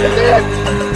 We've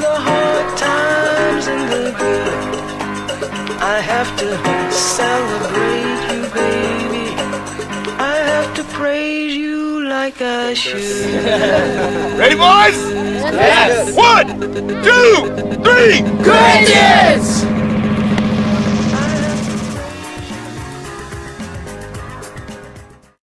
the hard times and the good. I have to celebrate you, baby. I have to praise you like I should. Ready, boys? Yes. One, two, three. Corinthians!